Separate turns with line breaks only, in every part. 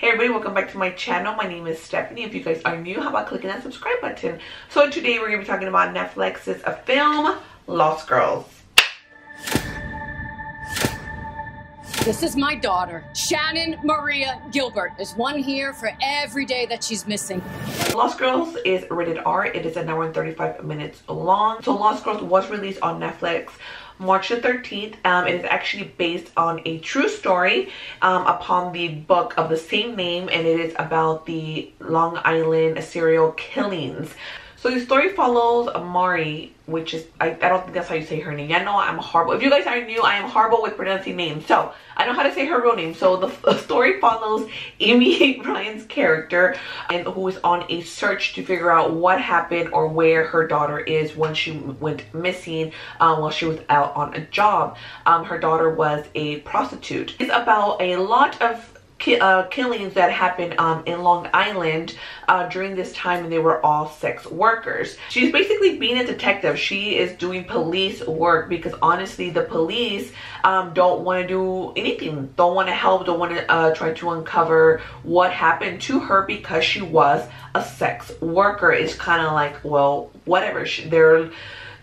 Hey everybody, welcome back to my channel. My name is Stephanie. If you guys are new, how about clicking that subscribe button? So today we're going to be talking about Netflix's a film, Lost Girls.
This is my daughter, Shannan Maria Gilbert. There's one here for every day that she's missing.
Lost Girls is rated R. It is an hour and 35 minutes long. So Lost Girls was released on Netflix March the 13th. Um, it is actually based on a true story um, upon the book of the same name and it is about the Long Island serial killings. So the story follows Mari, which is, I, I don't think that's how you say her name. I know I'm horrible. If you guys are new, I am horrible with pronouncing names. So I know how to say her real name. So the, story follows Amy Ryan's character and who is on a search to figure out what happened or where her daughter is when she went missing uh, while she was out on a job. Um, her daughter was a prostitute. It's about a lot of ki uh, killings that happened um, in Long Island uh, during this time and they were all sex workers. She's basically being a detective. She is doing police work because honestly the police um, don't want to do anything, don't want to help, don't want to uh, try to uncover what happened to her because she was a sex worker. It's kind of like, well, whatever. She, they're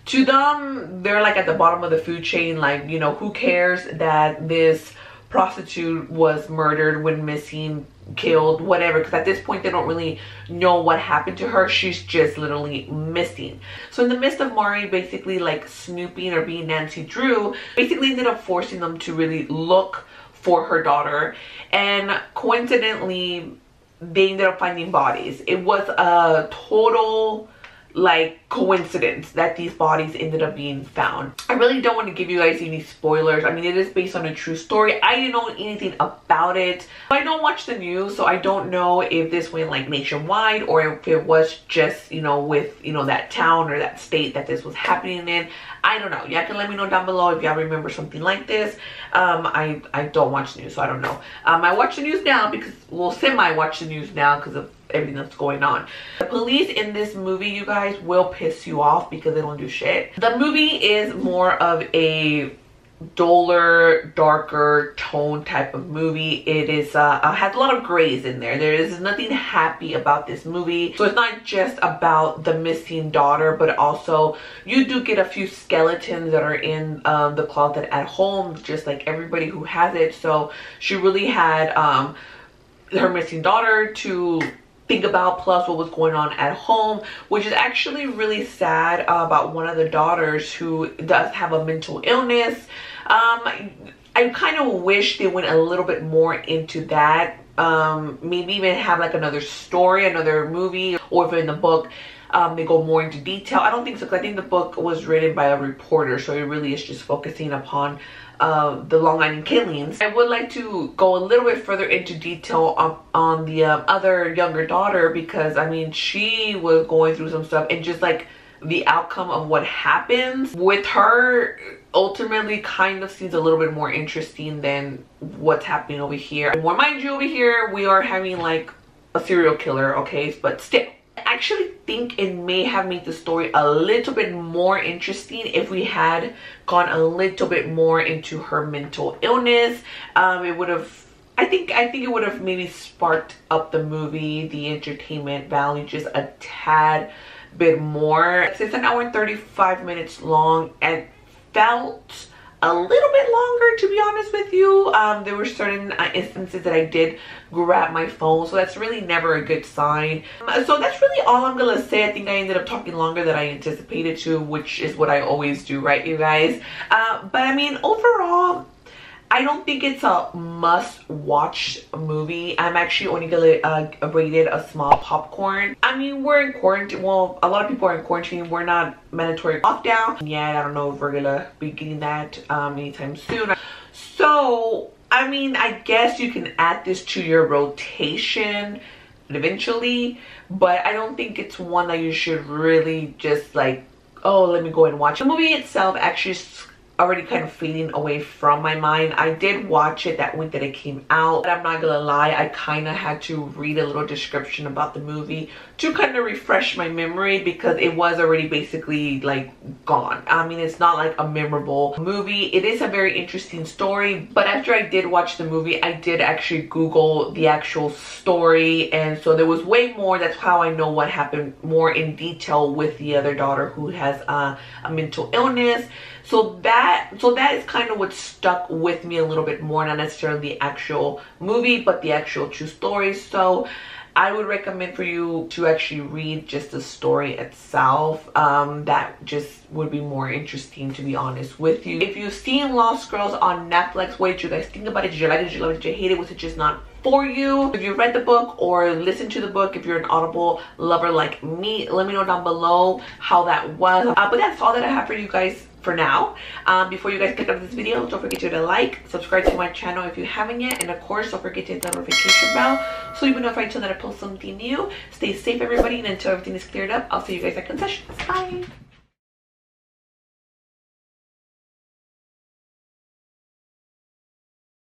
to them, they're like at the bottom of the food chain. Like, you know, who cares that this prostitute was murdered, when missing, killed, whatever. Because at this point, they don't really know what happened to her. She's just literally missing. So in the midst of Mari basically like snooping or being Nancy Drew, basically ended up forcing them to really look for her daughter. And coincidentally, they ended up finding bodies. It was a total like coincidence that these bodies ended up being found. I really don't want to give you guys any spoilers. I mean, it is based on a true story. I didn't know anything about it. I don't watch the news, so I don't know if this went like nationwide or if it was just, you know, with, you know, that town or that state that this was happening in. I don't know. Y'all can let me know down below if y'all remember something like this. Um, I, I don't watch the news, so I don't know. Um, I watch the news now because, well, semi-watch the news now because of everything that's going on. The police in this movie, you guys, will piss you off because they don't do shit. The movie is more of a duller darker tone type of movie it is uh, uh has a lot of grays in there there is nothing happy about this movie so it's not just about the missing daughter but also you do get a few skeletons that are in um, the closet at home just like everybody who has it so she really had um her missing daughter to think about plus what was going on at home which is actually really sad uh, about one of the daughters who does have a mental illness. Um, I kind of wish they went a little bit more into that um, maybe even have like another story another movie or if in the book um, they go more into detail I don't think so because I think the book was written by a reporter so it really is just focusing upon uh, the Long Island killings. I would like to go a little bit further into detail on, on the uh, other younger daughter because I mean she was going through some stuff and just like the outcome of what happens with her ultimately kind of seems a little bit more interesting than what's happening over here. And mind you over here we are having like a serial killer okay but still actually think it may have made the story a little bit more interesting if we had gone a little bit more into her mental illness. Um, it would have I think I think it would have maybe sparked up the movie, the entertainment value just a tad bit more. It's an hour and 35 minutes long and felt a little bit longer to be honest with you. Um, there were certain uh, instances that i did grab my phone so that's really never a good sign. Um, so that's really all i'm gonna say. I think i ended up talking longer than i anticipated to which is what i always do right you guys? Uh, but i mean overall I don't think it's a must watch movie. I'm actually only gonna uh, rate it a small popcorn. I mean, we're in quarantine. Well, a lot of people are in quarantine. We're not mandatory lockdown yet. I don't know if we're gonna be getting that um, anytime soon. So, I mean, I guess you can add this to your rotation eventually, but I don't think it's one that you should really just like, oh, let me go and watch. The movie itself actually already kind of fading away from my mind. I did watch it that week that it came out. But I'm not gonna lie, I kind of had to read a little description about the movie to kind of refresh my memory because it was already basically like gone. I mean, it's not like a memorable movie. It is a very interesting story, but after I did watch the movie, I did actually Google the actual story. And so there was way more. That's how I know what happened more in detail with the other daughter who has uh, a mental illness so that so that is kind of what stuck with me a little bit more not necessarily the actual movie but the actual true story so I would recommend for you to actually read just the story itself. Um, that just would be more interesting to be honest with you. If you've seen Lost Girls on Netflix, what did you guys think about it? Did you like it? Did you love it? Did you hate it? Was it just not for you? If you read the book or listened to the book, if you're an Audible lover like me, let me know down below how that was. Uh, but that's all that I have for you guys for now. Um, before you guys click on this video, don't forget to like, subscribe to my channel if you haven't yet, and of course, don't forget to hit the notification bell so you'll be notified that I post something new. Stay safe, everybody, and until everything is cleared up, I'll see you guys at concessions. Bye!